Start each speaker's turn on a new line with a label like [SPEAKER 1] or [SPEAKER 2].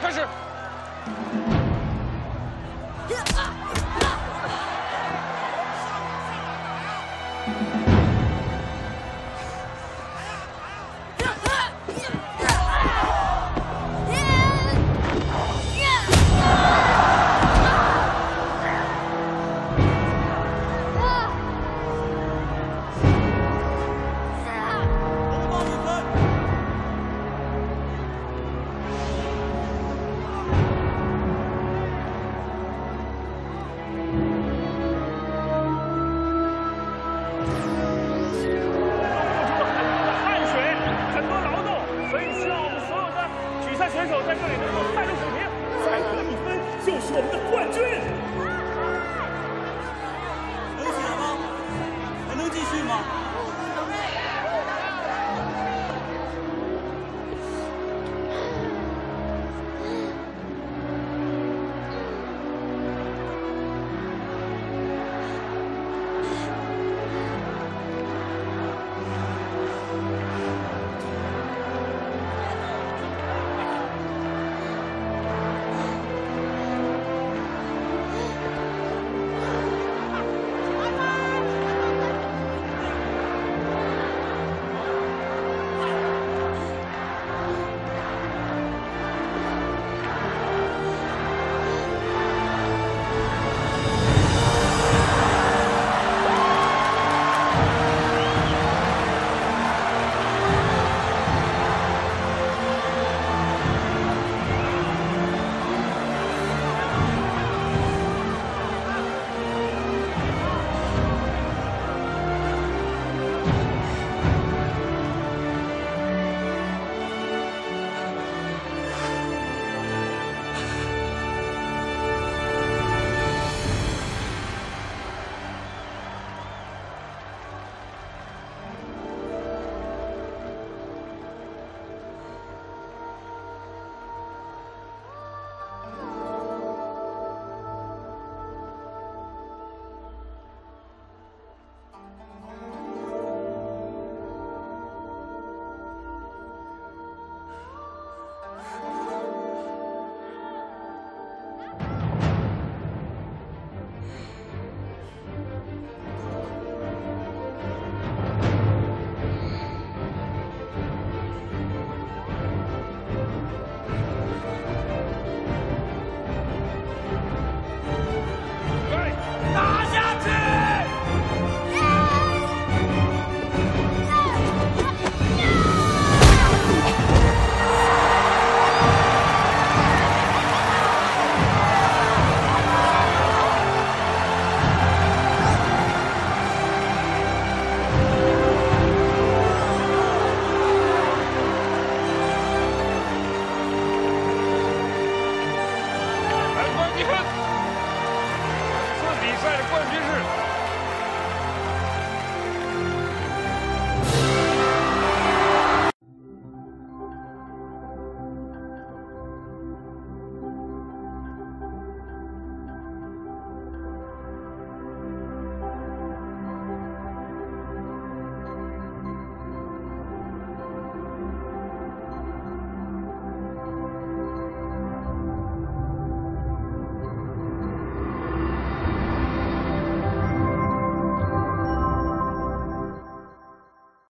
[SPEAKER 1] 开始。
[SPEAKER 2] 只要在这里能够再度水平，再得一分就是我们的冠军。能行吗？还能继续吗？